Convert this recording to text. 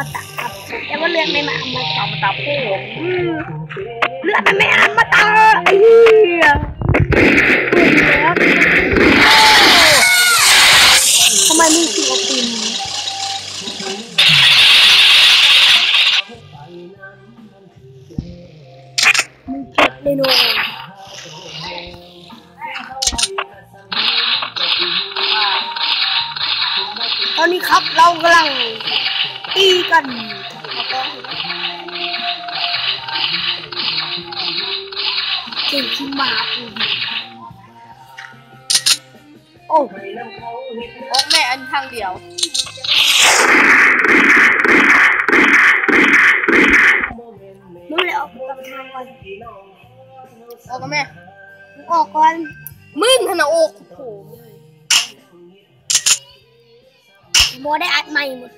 อดไม่มามาเอามาตาโป้งอืมเลือดมันไม่อันมาตาไอ้เหี้ยทำไมมึงถึงอาปืนมามึงเจ็บเลยน่ตอนนี้ครับเรากำลัง ตีกันเก่งขึ้นมากูโอ้โอ้แม่อันทางเดียวมึงเลยออกกลับทางก่อนเอากับแม่มึงออกก่อน มึงธนาอกโอ้โหโมได้อัดใหม่หมด